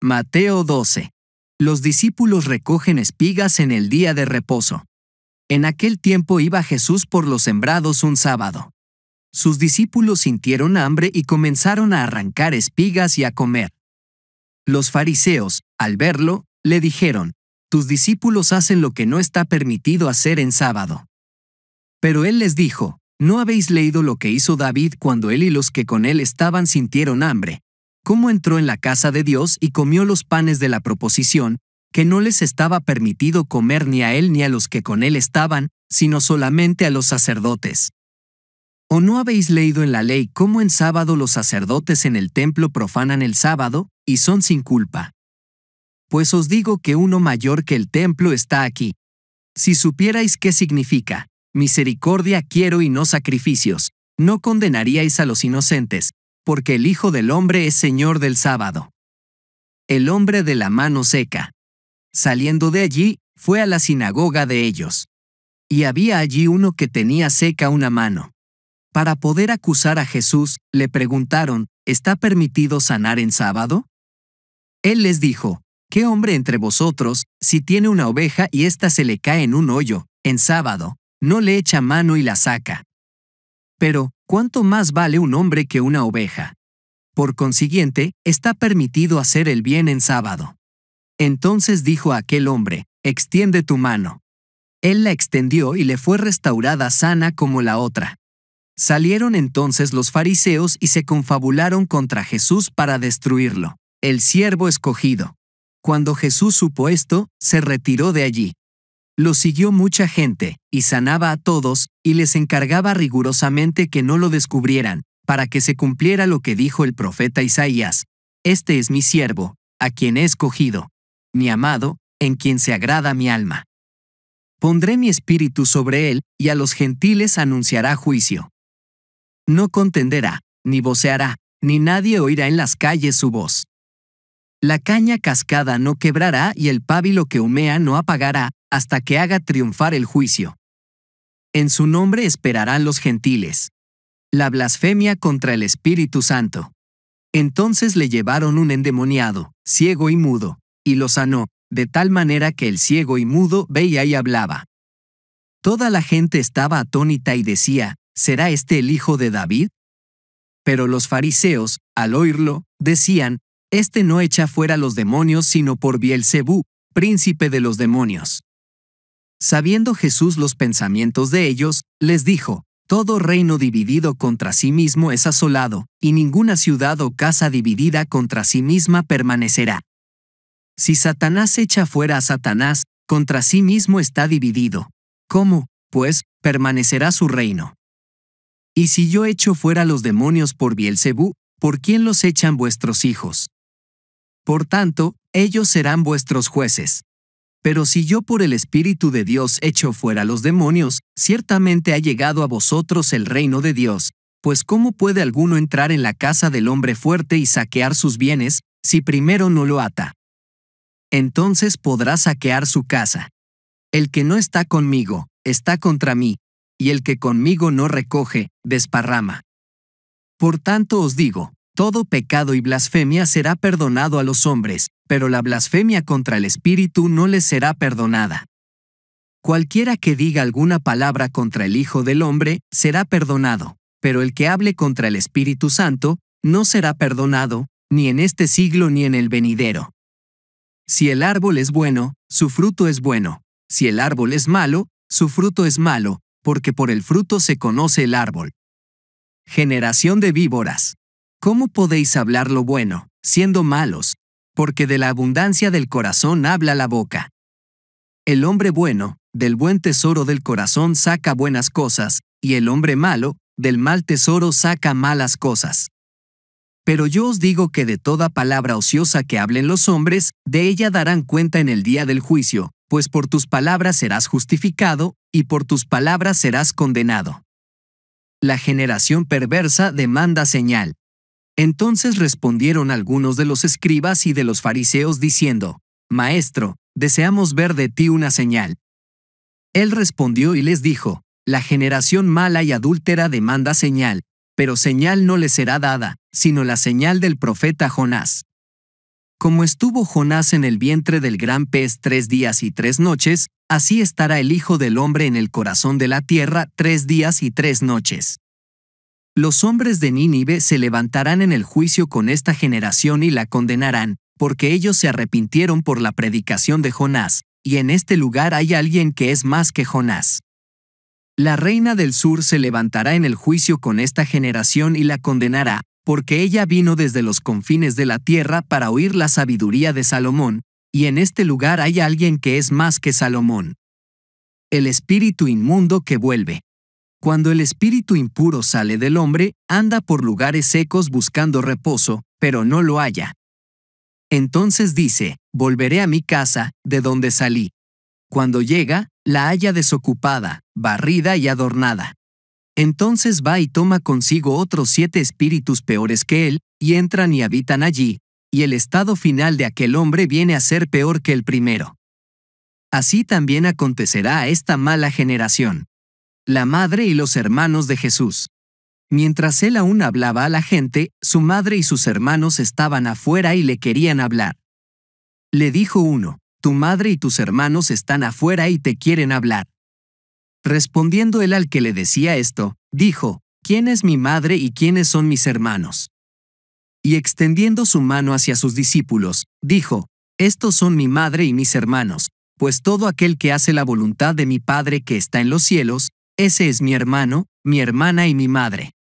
Mateo 12. Los discípulos recogen espigas en el día de reposo. En aquel tiempo iba Jesús por los sembrados un sábado. Sus discípulos sintieron hambre y comenzaron a arrancar espigas y a comer. Los fariseos, al verlo, le dijeron, Tus discípulos hacen lo que no está permitido hacer en sábado. Pero él les dijo, ¿no habéis leído lo que hizo David cuando él y los que con él estaban sintieron hambre? ¿Cómo entró en la casa de Dios y comió los panes de la proposición, que no les estaba permitido comer ni a él ni a los que con él estaban, sino solamente a los sacerdotes? ¿O no habéis leído en la ley cómo en sábado los sacerdotes en el templo profanan el sábado, y son sin culpa? Pues os digo que uno mayor que el templo está aquí. Si supierais qué significa, misericordia quiero y no sacrificios, no condenaríais a los inocentes, porque el Hijo del Hombre es Señor del sábado. El hombre de la mano seca. Saliendo de allí, fue a la sinagoga de ellos. Y había allí uno que tenía seca una mano. Para poder acusar a Jesús, le preguntaron, ¿está permitido sanar en sábado? Él les dijo, ¿qué hombre entre vosotros, si tiene una oveja y ésta se le cae en un hoyo, en sábado, no le echa mano y la saca? Pero, ¿cuánto más vale un hombre que una oveja? Por consiguiente, está permitido hacer el bien en sábado. Entonces dijo aquel hombre, extiende tu mano. Él la extendió y le fue restaurada sana como la otra. Salieron entonces los fariseos y se confabularon contra Jesús para destruirlo. El siervo escogido. Cuando Jesús supo esto, se retiró de allí. Lo siguió mucha gente, y sanaba a todos, y les encargaba rigurosamente que no lo descubrieran, para que se cumpliera lo que dijo el profeta Isaías. Este es mi siervo, a quien he escogido, mi amado, en quien se agrada mi alma. Pondré mi espíritu sobre él, y a los gentiles anunciará juicio no contenderá, ni voceará, ni nadie oirá en las calles su voz. La caña cascada no quebrará y el pábilo que humea no apagará, hasta que haga triunfar el juicio. En su nombre esperarán los gentiles. La blasfemia contra el Espíritu Santo. Entonces le llevaron un endemoniado, ciego y mudo, y lo sanó, de tal manera que el ciego y mudo veía y hablaba. Toda la gente estaba atónita y decía, ¿será este el hijo de David? Pero los fariseos, al oírlo, decían, Este no echa fuera los demonios sino por Bielcebú, príncipe de los demonios. Sabiendo Jesús los pensamientos de ellos, les dijo, Todo reino dividido contra sí mismo es asolado, y ninguna ciudad o casa dividida contra sí misma permanecerá. Si Satanás echa fuera a Satanás, contra sí mismo está dividido. ¿Cómo, pues, permanecerá su reino? Y si yo echo fuera los demonios por Bielcebú, ¿por quién los echan vuestros hijos? Por tanto, ellos serán vuestros jueces. Pero si yo por el Espíritu de Dios echo fuera los demonios, ciertamente ha llegado a vosotros el reino de Dios, pues ¿cómo puede alguno entrar en la casa del hombre fuerte y saquear sus bienes, si primero no lo ata? Entonces podrá saquear su casa. El que no está conmigo, está contra mí, y el que conmigo no recoge, desparrama. Por tanto os digo, todo pecado y blasfemia será perdonado a los hombres, pero la blasfemia contra el Espíritu no les será perdonada. Cualquiera que diga alguna palabra contra el Hijo del Hombre será perdonado, pero el que hable contra el Espíritu Santo no será perdonado, ni en este siglo ni en el venidero. Si el árbol es bueno, su fruto es bueno, si el árbol es malo, su fruto es malo, porque por el fruto se conoce el árbol. Generación de víboras. ¿Cómo podéis hablar lo bueno, siendo malos? Porque de la abundancia del corazón habla la boca. El hombre bueno, del buen tesoro del corazón saca buenas cosas, y el hombre malo, del mal tesoro saca malas cosas. Pero yo os digo que de toda palabra ociosa que hablen los hombres, de ella darán cuenta en el día del juicio, pues por tus palabras serás justificado, y por tus palabras serás condenado. La generación perversa demanda señal. Entonces respondieron algunos de los escribas y de los fariseos diciendo, Maestro, deseamos ver de ti una señal. Él respondió y les dijo, La generación mala y adúltera demanda señal, pero señal no le será dada, sino la señal del profeta Jonás. Como estuvo Jonás en el vientre del gran pez tres días y tres noches, así estará el Hijo del Hombre en el corazón de la tierra tres días y tres noches. Los hombres de Nínive se levantarán en el juicio con esta generación y la condenarán, porque ellos se arrepintieron por la predicación de Jonás, y en este lugar hay alguien que es más que Jonás. La reina del sur se levantará en el juicio con esta generación y la condenará, porque ella vino desde los confines de la tierra para oír la sabiduría de Salomón, y en este lugar hay alguien que es más que Salomón. El espíritu inmundo que vuelve. Cuando el espíritu impuro sale del hombre, anda por lugares secos buscando reposo, pero no lo halla. Entonces dice, volveré a mi casa, de donde salí. Cuando llega, la halla desocupada, barrida y adornada. Entonces va y toma consigo otros siete espíritus peores que él, y entran y habitan allí, y el estado final de aquel hombre viene a ser peor que el primero. Así también acontecerá a esta mala generación. La madre y los hermanos de Jesús. Mientras él aún hablaba a la gente, su madre y sus hermanos estaban afuera y le querían hablar. Le dijo uno, Tu madre y tus hermanos están afuera y te quieren hablar. Respondiendo él al que le decía esto, dijo, ¿quién es mi madre y quiénes son mis hermanos? Y extendiendo su mano hacia sus discípulos, dijo, Estos son mi madre y mis hermanos, pues todo aquel que hace la voluntad de mi Padre que está en los cielos, ese es mi hermano, mi hermana y mi madre.